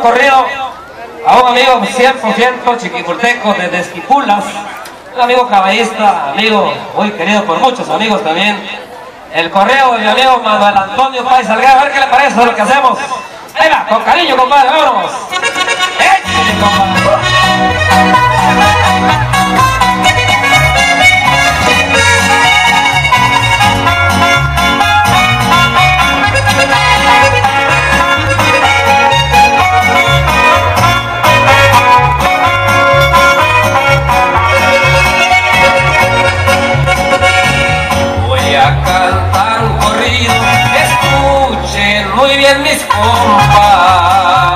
corrido a un amigo 100% chiquipulteco desde Esquipulas, un amigo caballista, amigo muy querido por muchos amigos también. El correo de mi amigo Manuel Antonio Pais a ver qué le parece lo que hacemos. Venga, con cariño, compadre, vámonos. Mis compas.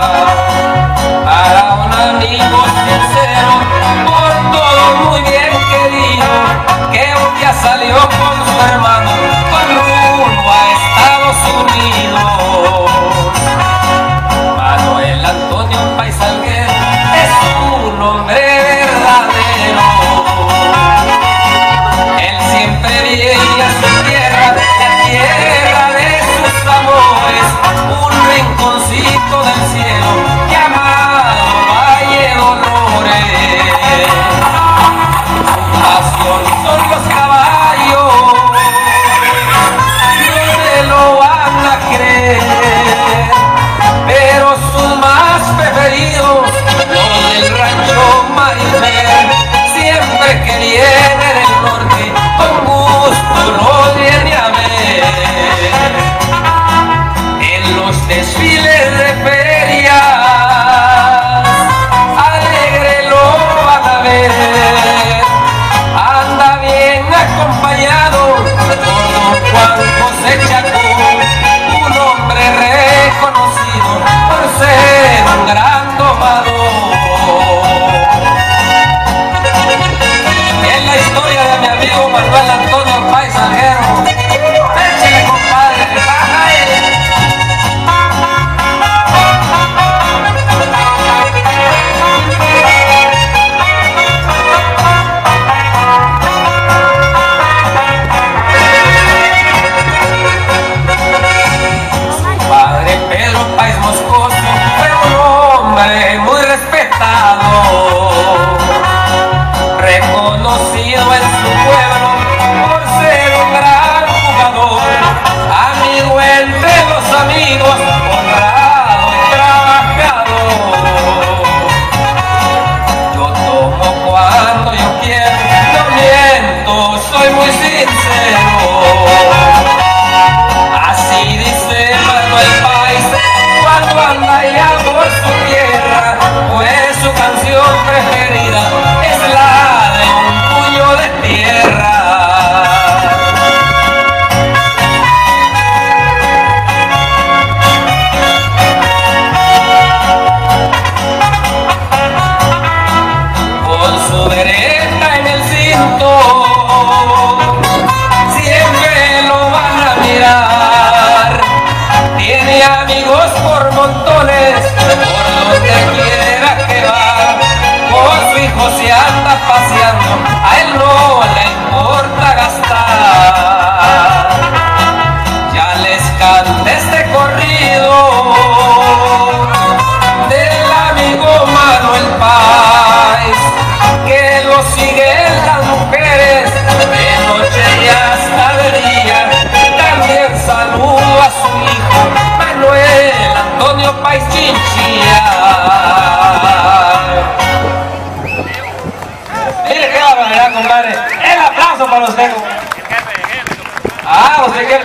Para un amigo sincero, por todo muy bien querido, que un día salió con su hermano, con rumbo a Estados Unidos. De ferias, alegre lo van a ver. Anda bien acompañado, todo Juan José Chacón, un hombre reconocido por ser un gran domador.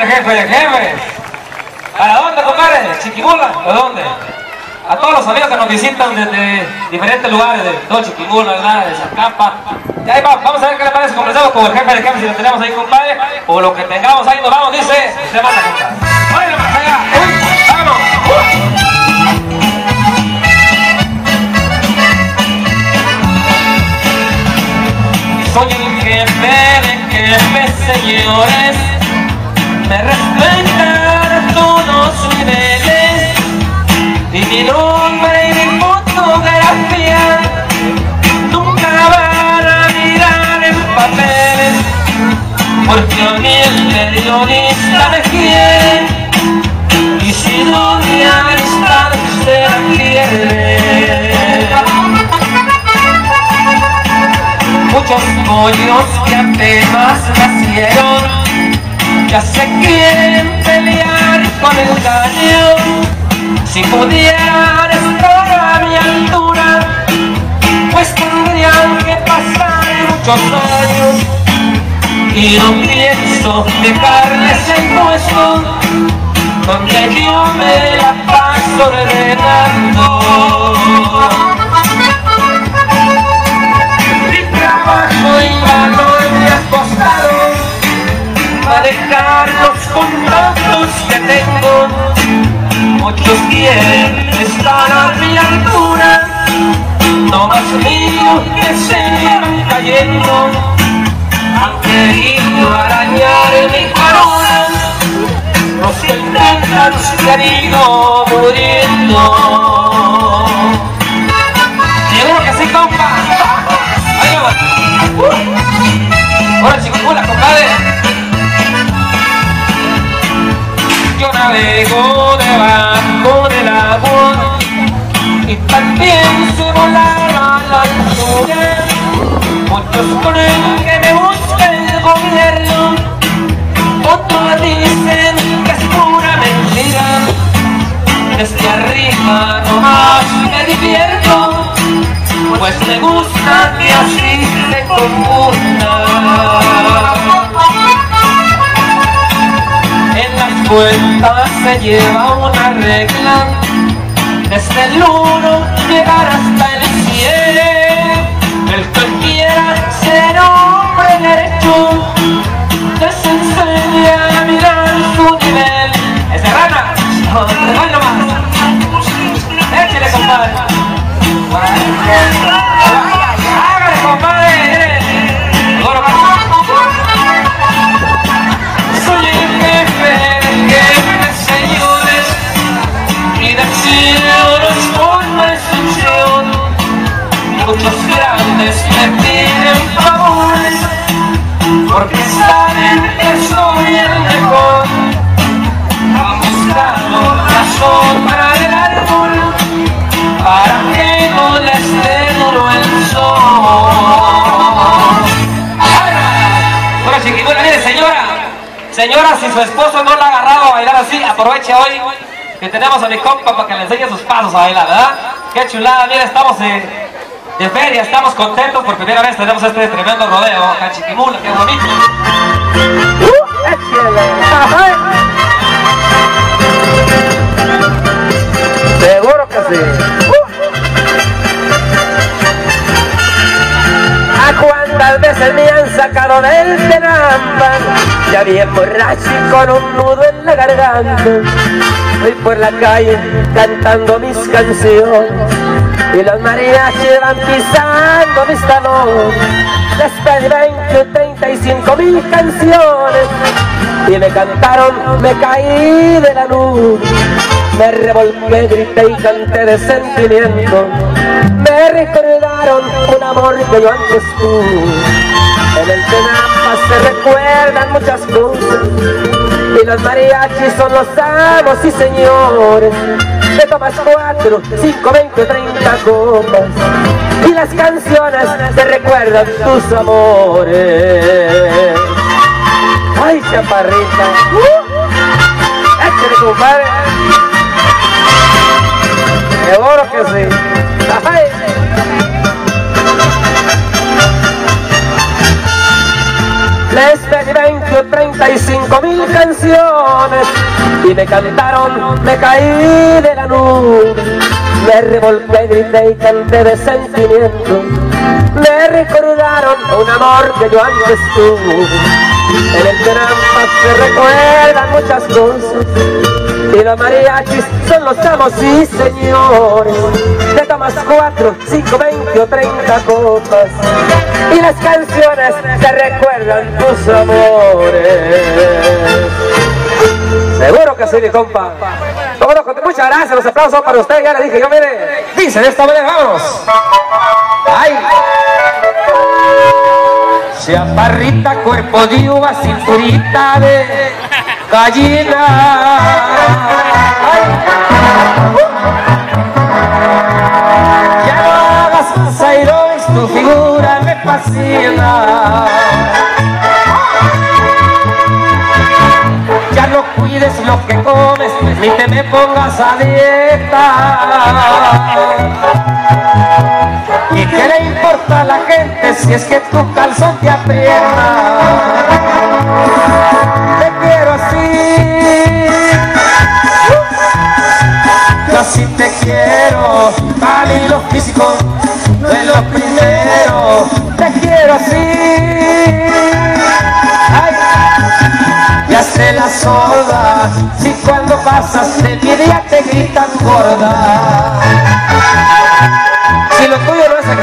El jefe de jefe. ¿Para dónde, compadre? ¿Chiquimula? ¿De dónde? A todos los amigos que nos visitan desde diferentes lugares, de todo Chiquimula, ¿verdad? De Zacapa. Y ahí va, vamos a ver qué le parece. Comenzamos con el jefe de jefe, si lo tenemos ahí, compadre. O lo que tengamos ahí, nos vamos, dice. Usted manda, compadre. ¡Oye, más allá! Soy el jefe de señores. Me reflejar todos los niveles y mi nombre y mi fotografía nunca van a mirar en papeles porque ni el periodista me quiere. Y si no mi amistad se la quiere muchos pollos que apenas nacieron ya se quieren pelear con el gallo si pudieran estar a mi altura pues tendrían que pasar muchos años. Y no pienso dejarles el puesto donde yo me la paso y valor me ha costado manejar los contactos que tengo. Muchos quieren estar a mi altura no más mío que se van cayendo. Han querido arañar mi corona los que intentan se han ido muriendo Yo navego debajo del agua y también se volar a la altura. Muchos creen que me busca el gobierno, otros dicen que es pura mentira. Desde arriba nomás me divierto, pues me gusta que así se confunda. En las cuentas se lleva una regla, desde el uno llegar hasta el cien. El que quiera ser hombre derecho, les enseña a mirar su nivel. ¡Ese rana! ¡Ay nomás! ¡Échale, compadre! ¡Hágale, compadre! Señora, si su esposo no la ha agarrado a bailar así, aproveche hoy que tenemos a mi compa para que le enseñe sus pasos a bailar, ¿verdad? Qué chulada, mira, estamos de, de feria, estamos contentos por primera vez tenemos este tremendo rodeo acá en Chiquimula, qué bonito. Seguro que sí. Cuántas veces me han sacado del tenamba? Ya bien borracho y con un nudo en la garganta. Voy por la calle cantando mis canciones y los mariachis van pisando mis talones. Después de 20 o 35 mil canciones y me cantaron, me caí de la nube. Me revolqué, grité y canté de sentimiento. Me recordaron un amor que yo antes tuve. En el Tenampa se recuerdan muchas cosas. Y los mariachis son los amos y señores. Te tomas cuatro, cinco, veinte, treinta copas. Y las canciones te recuerdan tus amores. Ay, chaparrita. ¡Uh! Échale, compadre. Que sí. Ay. Les pedí 20 o 35 mil canciones y me cantaron, me caí de la nube. Me revolqué, grité y canté de sentimiento. Me recordaron un amor que yo antes tuve. En el trampa se recuerdan muchas cosas. Y los mariachis son los amos y señores. Te tomas cuatro, cinco, veinte o treinta copas. Y las canciones te recuerdan tus amores. Seguro que sí, mi compa. Muchas gracias, los aplausos para usted. Ya le dije, yo mire, dice esta manera, vámonos. ¡Ay! Chaparrita, cuerpo de uva, cinturita de gallina. Ya no hagas Zairois, tu figura me vacía. Ya no cuides lo que comes, ni te me pongas a dieta. ¿Y qué le importa a la gente si es que tu calzón te aprieta? Te quiero así. Yo así te quiero, tal y lo físico no es lo primero. Te quiero así. Ya se la sorda, si cuando pasas de mi día te gritan gorda.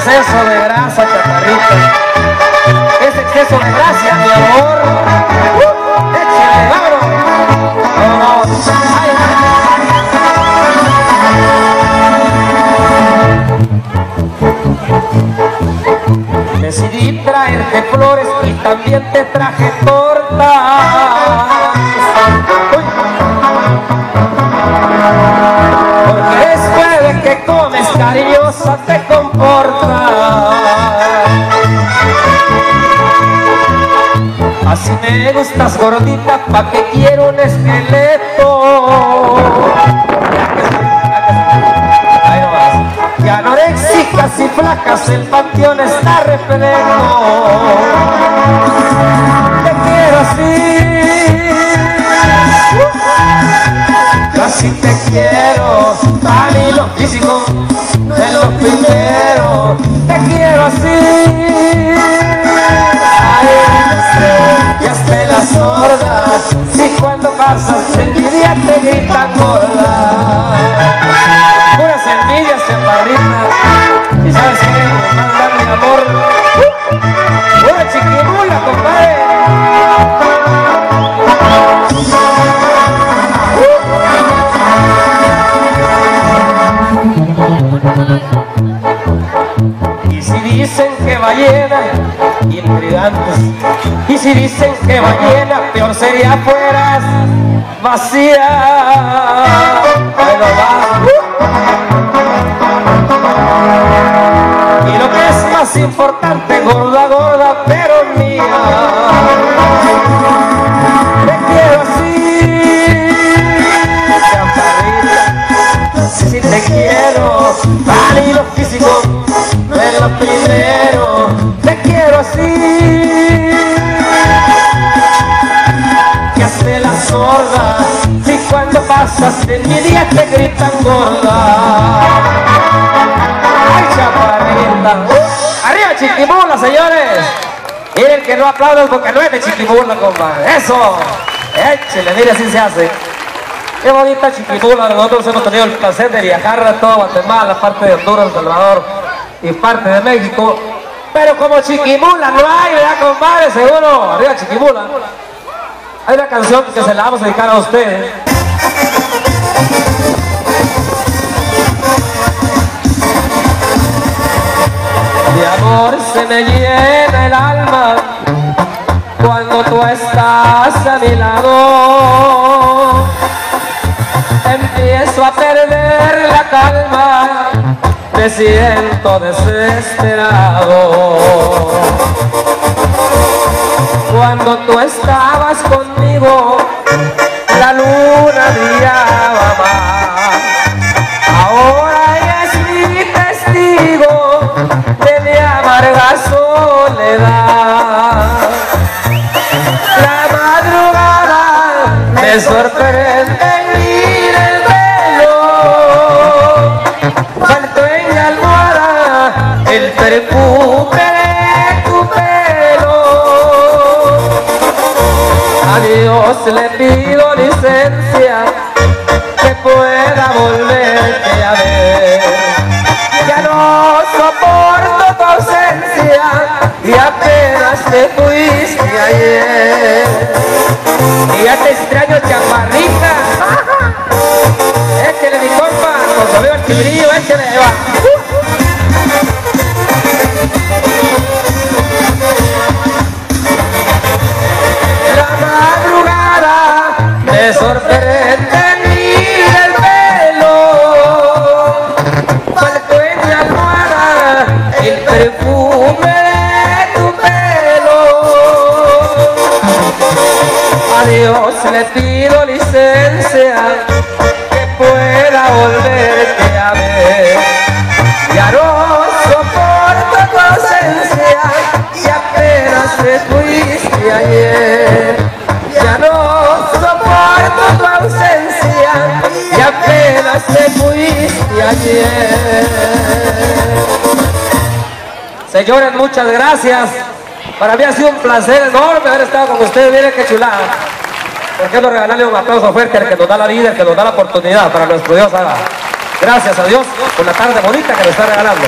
Exceso de grasa, chaparrita, cariñosa te comportas. Así me gustas gordita, pa' que quiero un esqueleto. Y anoréxicas y flacas, el panteón está repleto. Te quiero así. Así te quiero, tal y Y si dicen que ballena, intrigantes. Y si dicen que ballena, peor sería fueras vacía. Bueno, va. Y lo que es más importante, lo físico no lo primero. Te quiero así. Que hace la sorda, si cuando pasas de mi día te gritan gorda. Ay, chaparrita. Arriba, chiquimula, señores. Miren que no aplaudan porque no es de chiquimula, compadre. Eso. Échele, mire, así se hace. Qué bonita chiquimula. Nosotros hemos tenido el placer de viajar a toda Guatemala, parte de Honduras, El Salvador y parte de México. Pero como chiquimula no hay, ¿verdad, compadre? Seguro. Arriba, chiquimula. Hay una canción que se la vamos a dedicar a ustedes. De amor se me llena el alma cuando tú estás a mi lado. Empiezo a perder la calma, me siento desesperado. Cuando tú estabas conmigo, la luna brillaba más. Ahora ella es mi testigo de mi amarga soledad. La madrugada me sorprende el perfume de tu pelo. A Dios le pido licencia que pueda volverte a ver. Ya no soporto tu ausencia y apenas te fuiste ayer. Y ya te extraño, chaparrita. Échale mi compa, con su amigo el chibrillo, va. No soporto tu ausencia y apenas te fuiste ayer. Ya no soporto tu ausencia y apenas te fuiste ayer. Señores, muchas gracias. Para mí ha sido un placer enorme haber estado con ustedes. Miren qué chulada. ¿Por qué no regalarle un aplauso fuerte al que nos da la vida, el que nos da la oportunidad para nuestro Dios? Gracias a Dios por la tarde bonita que nos está regalando.